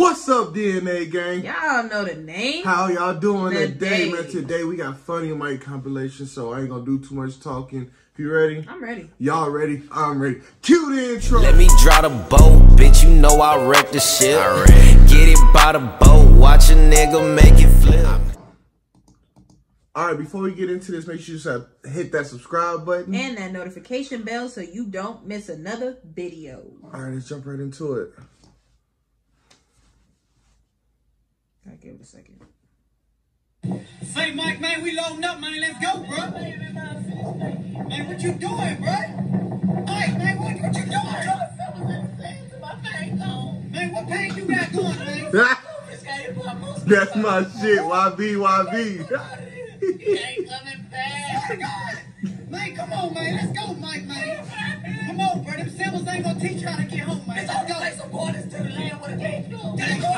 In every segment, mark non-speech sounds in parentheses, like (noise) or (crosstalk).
What's up, DNA gang? Y'all know the name. How y'all doing The today, day. man? Today we got funny Mike compilation, so I ain't gonna do too much talking. If you ready? I'm ready. Y'all ready? I'm ready. Cue the intro. Let me draw the boat, bitch. You know I wreck the ship. shit. Get it by the boat, watch a nigga make it flip. All right, before we get into this, make sure you just hit that subscribe button. And that notification bell so you don't miss another video. All right, let's jump right into it. Gotta give it a second. Say, Mike, man, we loading up, man. Let's go, bro. Man, what you doing, bro? Mike, man, what, what you doing? Man, what pain you got going, man? (laughs) That's my shit. YB, YB. He ain't coming back. (laughs) Man, come on, man. Let's go, Mike, man. Come on, bro. Them samples ain't gonna teach you how to get home, man. Let's go.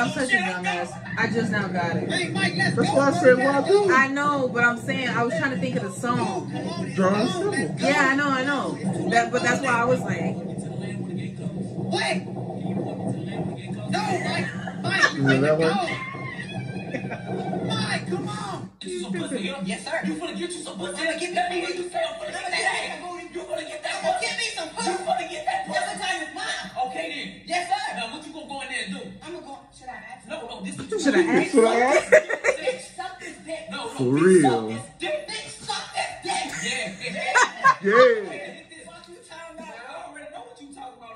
I'm such a dumbass. I just now got it. Hey, Mike, That's go. why I said We gotta YB. go. I know, but I'm saying I was trying to think of the song. Come Drawing come on, symbol. let's go. Yeah, I know, I know. That, but that's why I was like, Wait! No, Mike! Mike, you that one. Mike, come on! Yes, sir. You finna get you some pussy. I'ma get that. You say I'm finna get that (laughs) (laughs) about.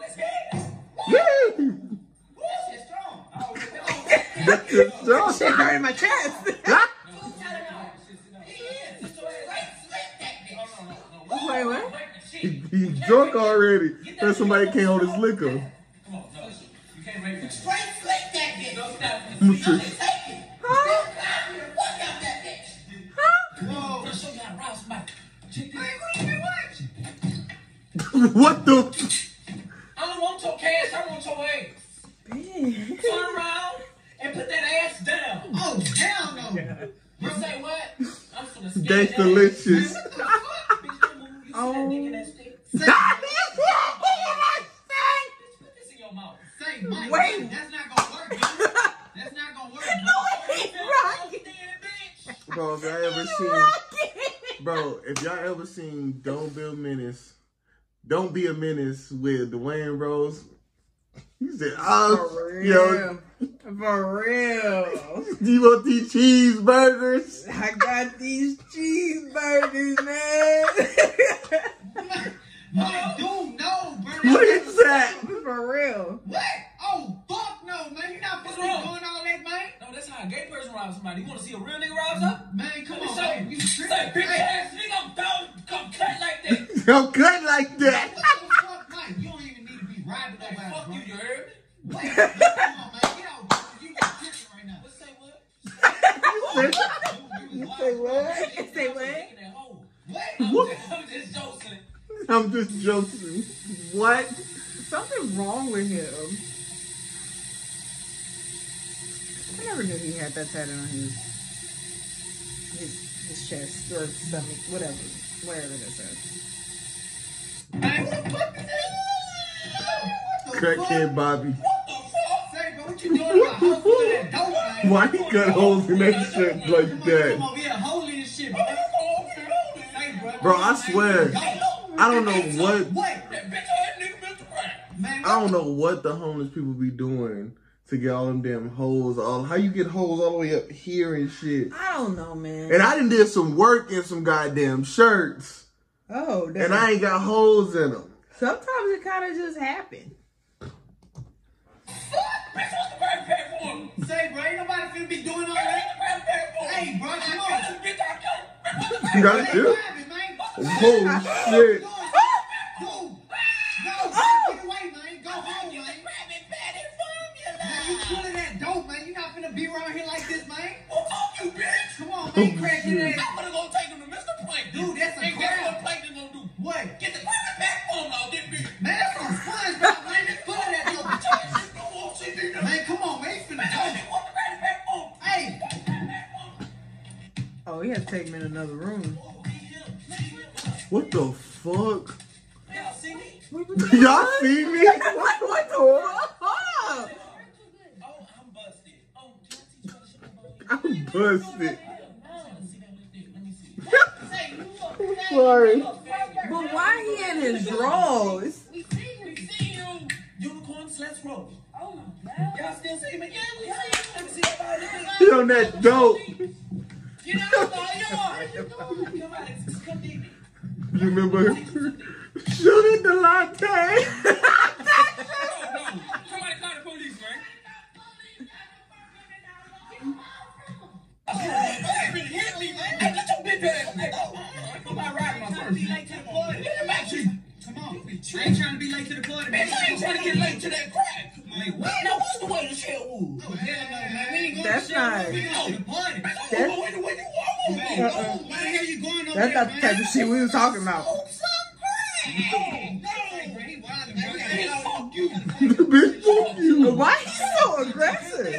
Let's hit it. Yeah. That shit's strong. I already know. That's your song. shit hurt in my chest. (laughs) He is. Straight slit that bitch. Wait, what? He- He's drunk already. Because somebody can't hold his liquor. Check Man, this. what you been watching? what the? I don't want your cash. I want your ass. Turn around and put that ass down. Oh, hell no. You say what? I'm finna scan That's that delicious. ass. Bitch, don't move. You see that dick in that stick? Say, Put this in your mouth. say, Mike, Wait. that's not gonna work, dude. That's not gonna work. dude. Right. Bro, if y'all ever seen, bro, if y'all ever seen Don't Be a Menace, Don't Be a Menace with Dwayne Rose, he said, oh, For ah, yo, real. For real. do (laughs) you want these cheeseburgers? I got these cheeseburgers, man. Mike, dude, no, bro. What is that? For real. What? Oh, fuck no, man. You're not supposed to be What's doing all that, man. No, that's how a gay person robs somebody. You wanna see a real nigga rob something? I'm just joking. What? Something wrong with him. I never knew he had that tattoo on his his, his chest or stomach, whatever, wherever it says. Man, what the fuck is that? What the Crackhead? Bobby. Say, you doing about a hole full of that dope, man? Why he cut holes in that shit like Come on, come that? on, we a hole in this shit, bro. Say, bro. Bro, I swear, I don't know what What? That bitch ass nigga built the I don't know what the homeless people be doing to get all them damn holes. All how you get holes all the way up here and shit. I don't know, man. And I didn't did some work in some goddamn shirts, oh, damn. and I ain't got holes in them. sometimes it kind of just happen. Bitch, what's the crack pack for him? Say, bro, ain't nobody finna be doing all that. crack pack for? Hey, bro, come on. Get that coat. You got Hey, it, grab. Holy (laughs) shit! Finna be around here like this, man. Well, fuck you, bitch. Come on, oh, man. Crack your ass. I'm gonna go take him to Mr. Plankton. Dude, that's a And guess what Plankton gonna do? What? Get the rabbit back on now, this bitch. Man, that's some SpongeBob, man. Just pull that dope. Just go on, see, nigga. Man, come on, man. You finna Hey, dope. what the rabbit back on? Hey, Oh, he had to take him in another room. Busted. (laughs) Sorry. But why he in his drawers? We see you. We see you. Unicorns, let's roll. Oh my God. Y'all still see me? Yeah, we see you. Let me see your. (laughs) He on that dope. You know, y'all. Come on, come get. You remember? Shoot at the latte. (laughs) Hey, get your bitch ass. Hey, somebody ride my first. Be late to the party. Get in the backseat. Come on. I ain't trying to be late to the party, man. I ain't trying to get late to that crack. Man, what? Now, what's the way to Sherwood? Oh, hell no, man. We ain't going That's to Sherwood. not- We going to the party. Man, That's- I'm the way you want. Man, why the hell you going That's not the type of shit we was talking about. Smoke some crack. No, no. He wildin', bro. Hey, fuck you. Bitch, fuck you. So aggressive?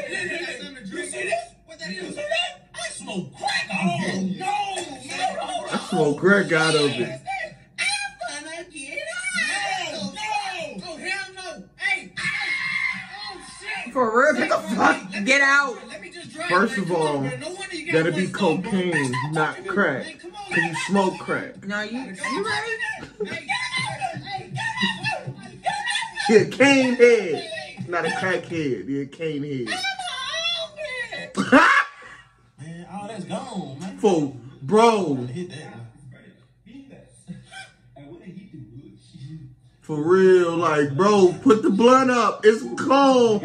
You see this? What that is? You see that? I smoke crack out of here. No, man. I smoke crack out of it. Get out. No, no. Hell no. Hey. Shit. For real, get the fuck, get out. Let me just drive, First of all, man. No wonder you got That'd be cocaine, Hey, not talking to me, crack. man. Come on, Cause you smoke crack. No, you, you right? Hey, hey, He a cane head. Not a crack head. You're a cane head. (laughs) Man, all that's gone, man. For bro, Hit that. For real, like bro, put the blunt up. It's gone.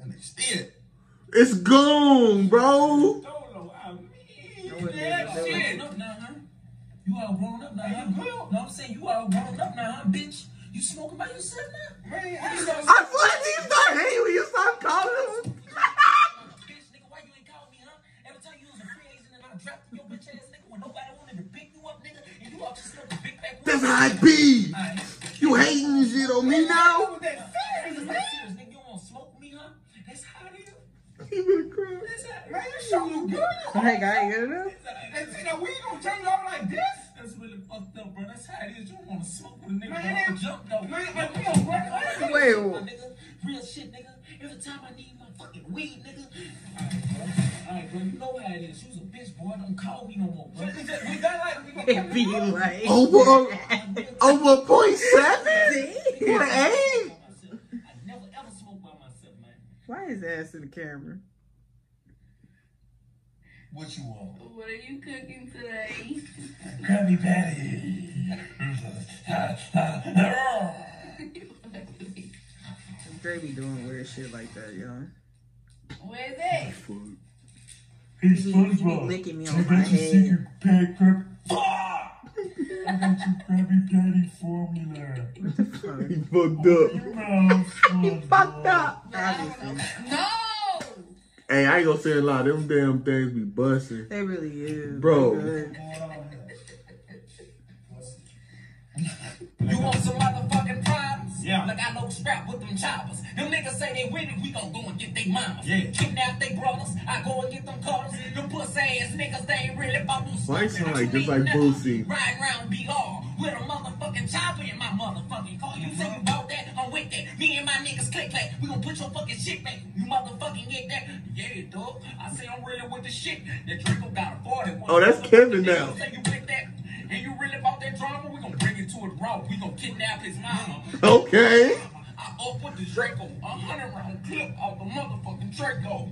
And they still. It's gone, bro. Yeah, shit. No, nah, huh? You all grown up now, huh? No, I'm saying you all grown up now, huh, bitch? You smoking by yourself now? Man, I ain't I thought Wait, My nigga, real shit, nigga. Every time I need my fucking weed, nigga. Alright, bro, you know how it is. You's a bitch, boy. Don't call me no more, bro. We got like, we got be like. Over, over point seven? See? Point eight? I never ever smoke by myself, man. Why is ass in the camera? What you want? What are you cooking today? Krabby Patty. Dre be doing weird shit like that, yo. Where is it? It's He be licking me on my head. pack crab. I got your Krabby Patty formula. (laughs) He fucked up. He Fucked up. Obviously. No! Hey, I ain't gonna say a lot. Them damn things be busting. They really is. Bro. You want some I know scrap with them choppers. Them niggas say they winning, we gon' go and get they mamas. Yeah. Kidnap they brothers, I go and get them cutters. Them pussy ass niggas, they ain't really about no Why sound like- just like Boosie? Ride around B-Law with a motherfucking chopper in my motherfucking car. You say you bought that, I'm with that. Me and my niggas click clack. We gon' put your fucking shit back. You motherfucking get that. Yeah, dog. I say I'm really with the shit. That Draco got a 40. Oh, that's Kevin now. And you really about that drama, we gonna bring it to it raw. We gonna kidnap his mama. Okay. I up with the Draco, a hundred round clip off the motherfucking Draco.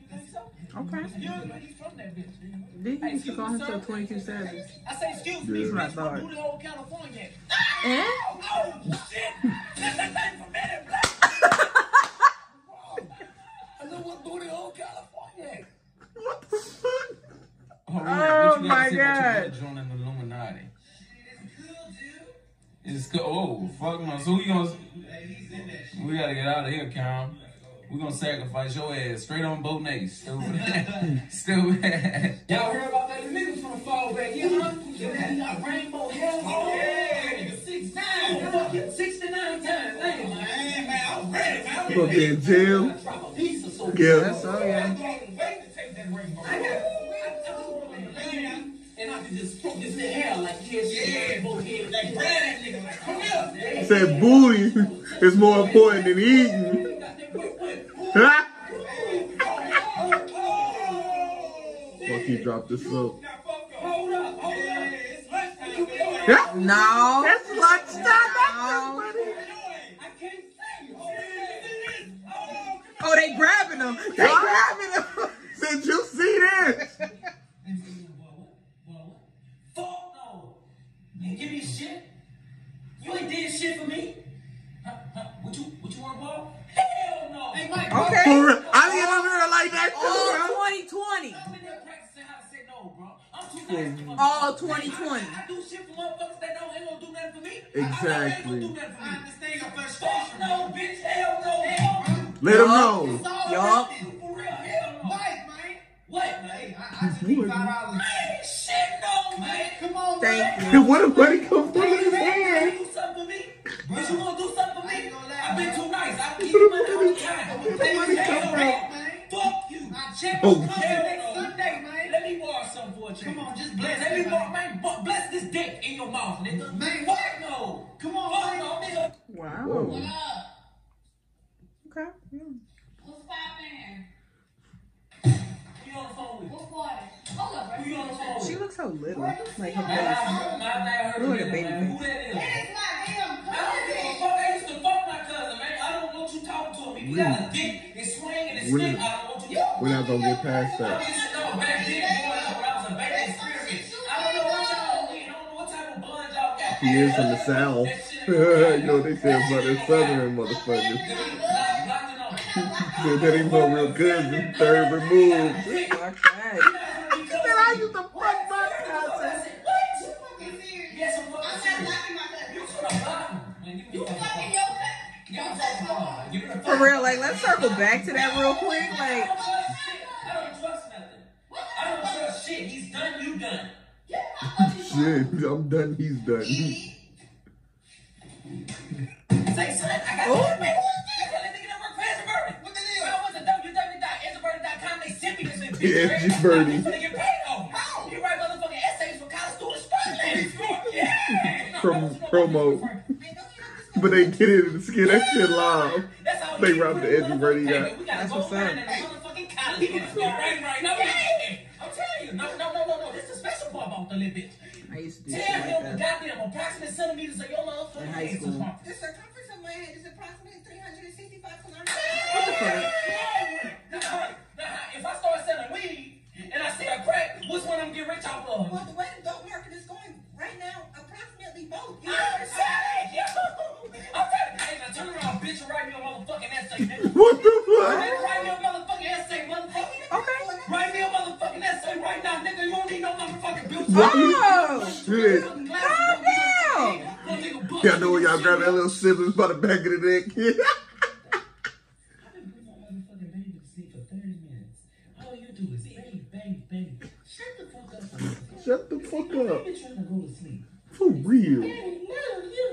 You think so? Okay. Yeah, he's from that bitch. Did he used to call himself 22 Savage? I say, excuse me, That's what I bitch, thought. from Booty Hole, California. Eh? Oh, oh, shit! That's that thing from Men in Black. Oh fuck no. So we gonna we gotta get out of here, Cam. We gonna sacrifice your ass straight on boat naked. (laughs) Stupid. Stupid. Y'all heard about that? The niggas from fall back here, huh? They got rainbow hair. Oh, yeah. Six nine. Fucking 69 times. Man, man, I'm ready, man. You gonna be in jail? Drop a piece. Yeah. That's all. And I can just poke his hair like this. Yeah, both head. Like, grab that nigga said booty is more important than eating. Fuck you, drop this up. No. That's All 2020. I, I do shit for motherfuckers that don't ain't gonna do nothing for me. Exactly. I, I ain't gonna do nothing for me. I understand your frustration. Fuck no, bitch. Hell no. Hell Let him know. Yup. For real. Hell no. Mike, man. What, man? I, I just (laughs) need five dollars. Man, shit no, man. Come on, Thank you. (laughs) What the money come from his You hand? do something for me? Bitch, you wanna do something for me? I've been too nice. I'll give (laughs) you money all the time. Where the money come from? Fuck you. I check Oh. on next Sunday, man. Let me borrow something for. Come on, just bless. Let me borrow, man. Bless this dick in your mouth, nigga. Man, fuck no. Come on, fuck no, nigga. Wow. What up? Okay. yeah. What's poppin'? Who you on the phone with? What party? Hold up, Who you on the phone with? She looks so little. Like her Man, face. I- man, I heard Look like a baby man. Who that is? It's not him. I don't give a fuck. I used to fuck my cousin, man. I don't want you talking to him. He got a dick and swing and We're stick. not- I don't want you talking. We're not gonna get past that. used to know back then growing up when I was a baby experiment. I don't know what y'all mean. I don't know what type of blood y'all. He is from the South. (laughs) you know what they say about the Southern motherfuckers. Said that ain't no real cousin. Third removed. Fuck that. Said I used to fuck my cousin. Yes, I'm fucking serious. You should have blocked him. Man, give me the fucking phone. Give me the fucking phone. Give me the For real, like let's circle back to that real quick. Like, don't trust shit. I don't trust nothing. I don't trust shit. He's done, you done. (laughs) Shit, I'm done. He's done. Say, son, I got Oh. this little Yeah, picture. EduBirdie. Get paid off. You write motherfucking essays for college students. (laughs) Yeah. (laughs) Prom- promo. But they get it and skit that shit live. They we robbed the put EduBirdie motherfucking guy. payment. We gotta That's what's up. motherfucking college. We right right now. I'm telling you. No, no, no, no, no. This is the special part about the little bitch. I used to do Tell shit him like that. goddamn approximate centimeters of your motherfucking In high head. school. The circumference of my head is approximately 365 kilometers. What the fuck? Now, now, if I start selling weed and I see a crack, which one I'm getting rich off of? Well, the way the dope market is going right now, approximately both. You I'm selling you. I'm telling you. Hey, now turn around, bitch, and write me a motherfucking essay, nigga. (laughs) What the fuck? Write me a motherfucking essay, motherfucker. Okay. Write me a motherfucking essay right now, nigga. You don't need no motherfucking bill. Oh, Shit. calm down. Y'all know when y'all grab that little siblings by the back of the neck. (laughs) I've been putting my motherfucking baby to sleep for 30 minutes. All you do is baby, baby, baby. Shut the fuck up. motherfucker. Shut the fuck up. I've been trying to go to sleep. For real. Baby, love you.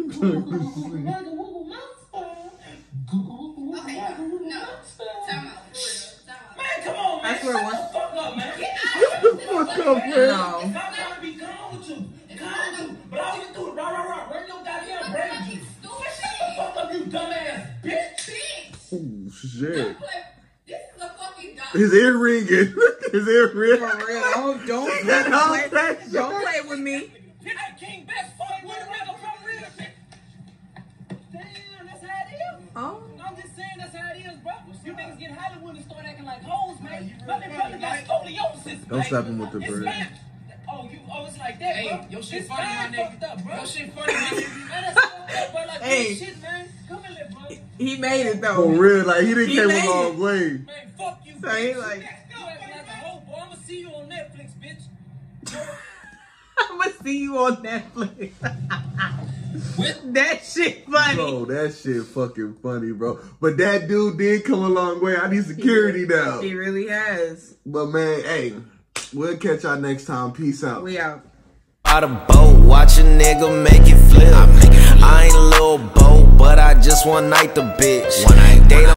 Wuggle, wuggle, monster. Guggle, wuggle, Okay, wuggle, no. monster. Time out. For real. Time out. Man, come on, man. I swear Shut one- the fuck up, man. Shut the fuck up, man. No. I'm trying to be gone with you. Gone with you. But all you do is rah, rah, rah. Run your goddamn brain juice. Shut the fuck up, you dumbass bitch. Bitch. Oh, shit. Don't play. This is a fucking dog. His ear ringing. His ear For ringing. real. Don't don't He got all play, don't play with me. King Best fuck with a nigga from real. Damn, that's how it is. Oh. I'm just saying that's how it is, bro. You niggas get Hollywood and start acting like hoes, man. My big brother got scoliosis. Don't man. slap him with the It's bird. Oh, you, oh, it's like that, bro. Hey, your shit It's funny, my nigga. fucked up, bro. Your shit funny, my nigga. Man, (laughs) that's fucked up, bro. Like, Hey. hey. shit, man. Come here, little bro. He made it though. For though. real, like he didn't He came made a long it. way. Man, fuck you, So bitch. he like- You acting like a hoe, boy. I'ma see you on Netflix, bitch. I'm gonna see you on Netflix. (laughs) With that shit funny. Bro, that shit fucking funny, bro. But that dude did come a long way. I need security now. He really has. But man, hey, we'll catch y'all next time. Peace out. We out. Out of boat, watch a nigga make it flip. I ain't a little boat, but I just one night the bitch. One night,